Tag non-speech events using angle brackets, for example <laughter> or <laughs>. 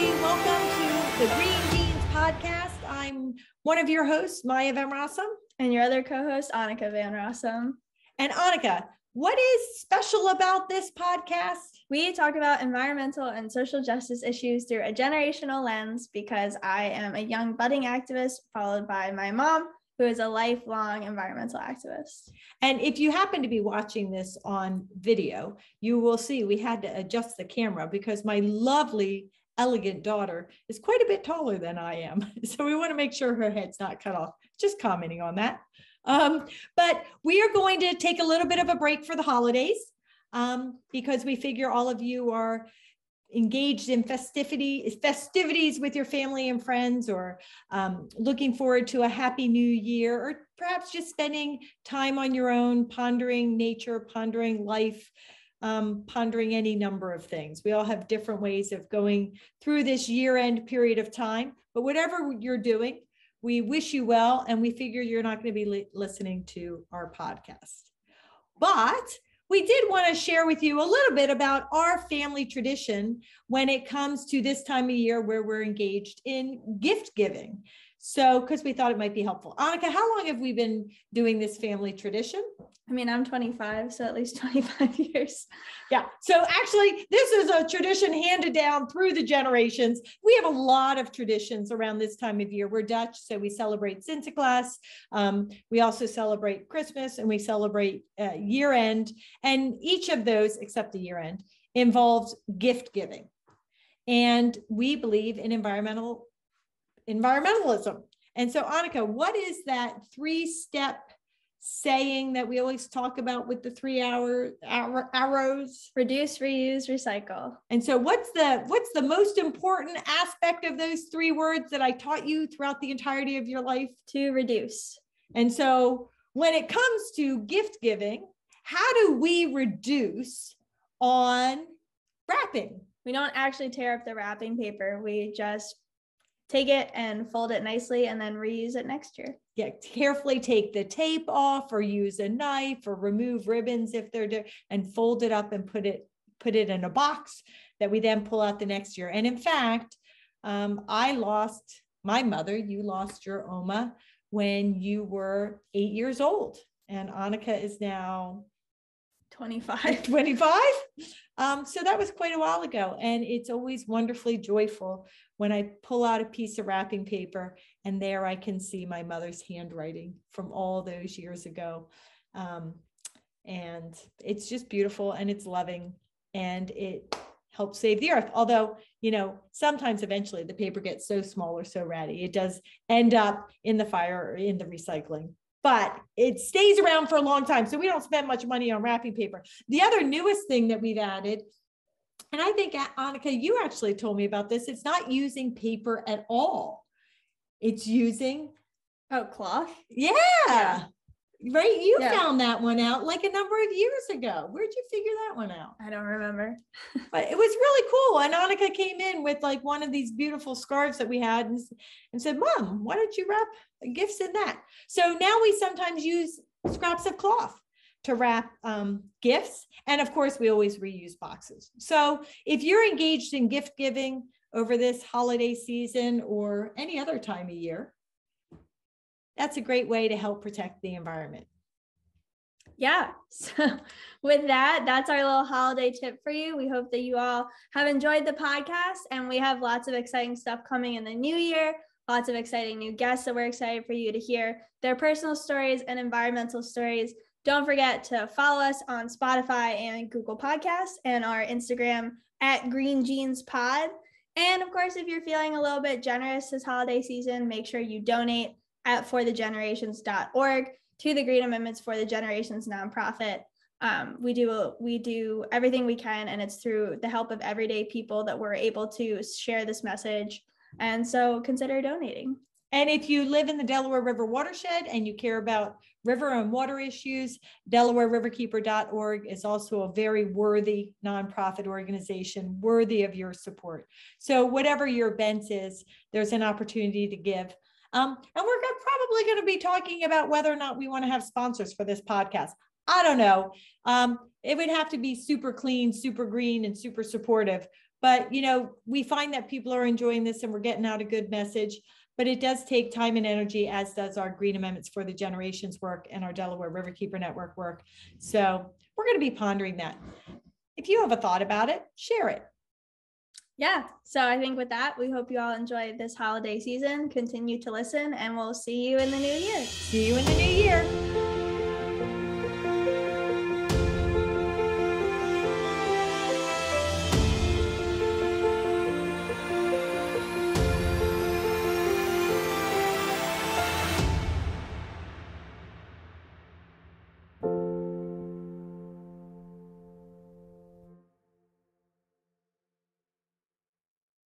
the Green Genes podcast. I'm one of your hosts, Maya Van Rossum. And your other co host, Annika Van Rossum. And Annika, what is special about this podcast? We talk about environmental and social justice issues through a generational lens because I am a young budding activist, followed by my mom, who is a lifelong environmental activist. And if you happen to be watching this on video, you will see we had to adjust the camera because my lovely, elegant daughter is quite a bit taller than I am. <laughs> So we want to make sure her head's not cut off. Just commenting on that. Um, but we are going to take a little bit of a break for the holidays um, because we figure all of you are engaged in festivity festivities with your family and friends or um, looking forward to a happy new year or perhaps just spending time on your own pondering nature pondering life um, pondering any number of things we all have different ways of going through this year end period of time but whatever you're doing we wish you well and we figure you're not going to be li- listening to our podcast but we did want to share with you a little bit about our family tradition when it comes to this time of year where we're engaged in gift giving. So, because we thought it might be helpful. Annika, how long have we been doing this family tradition? I mean, I'm 25, so at least <laughs> 25 years. Yeah. So, actually, this is a tradition handed down through the generations. We have a lot of traditions around this time of year. We're Dutch, so we celebrate Sinterklaas. Um, we also celebrate Christmas and we celebrate uh, year end. And each of those, except the year end, involves gift giving. And we believe in environmental environmentalism. And so, Annika, what is that three step saying that we always talk about with the three hour, hour arrows? Reduce, reuse, recycle. And so, what's the what's the most important aspect of those three words that I taught you throughout the entirety of your life? To reduce. And so, when it comes to gift giving, how do we reduce on wrapping? We don't actually tear up the wrapping paper. We just take it and fold it nicely and then reuse it next year. Yeah, carefully take the tape off or use a knife or remove ribbons if they're there and fold it up and put it put it in a box that we then pull out the next year. And in fact, um, I lost my mother, you lost your Oma when you were eight years old. And Annika is now 25. <laughs> 25. Um, so that was quite a while ago. And it's always wonderfully joyful when I pull out a piece of wrapping paper and there I can see my mother's handwriting from all those years ago. Um, and it's just beautiful and it's loving and it helps save the earth. Although, you know, sometimes eventually the paper gets so small or so ratty, it does end up in the fire or in the recycling but it stays around for a long time. So we don't spend much money on wrapping paper. The other newest thing that we've added, and I think Annika, you actually told me about this, it's not using paper at all. It's using oh cloth. Yeah. yeah. Right. You yeah. found that one out like a number of years ago. Where'd you figure that one out? I don't remember. <laughs> but it was really cool. And Annika came in with like one of these beautiful scarves that we had and, and said, Mom, why don't you wrap gifts in that? So now we sometimes use scraps of cloth to wrap um, gifts. And of course, we always reuse boxes. So if you're engaged in gift giving over this holiday season or any other time of year, that's a great way to help protect the environment. Yeah. <laughs> So, with that, that's our little holiday tip for you. We hope that you all have enjoyed the podcast and we have lots of exciting stuff coming in the new year, lots of exciting new guests that we're excited for you to hear their personal stories and environmental stories. Don't forget to follow us on Spotify and Google Podcasts and our Instagram at Green Genes Pod. And of course, if you're feeling a little bit generous this holiday season, make sure you donate at forthegenerations.org to the Green Amendments for the Generations nonprofit. Um, we do we do everything we can, and it's through the help of everyday people that we're able to share this message. And so, consider donating. And if you live in the Delaware River watershed and you care about river and water issues, DelawareRiverKeeper.org is also a very worthy nonprofit organization, worthy of your support. So, whatever your bent is, there's an opportunity to give. Um, and we're probably going to be talking about whether or not we want to have sponsors for this podcast. I don't know. Um, it would have to be super clean, super green, and super supportive. But, you know, we find that people are enjoying this and we're getting out a good message. But it does take time and energy, as does our Green Amendments for the Generations work and our Delaware Riverkeeper Network work. So we're going to be pondering that. If you have a thought about it, share it. Yeah. So I think with that, we hope you all enjoy this holiday season. Continue to listen, and we'll see you in the new year. See you in the new year.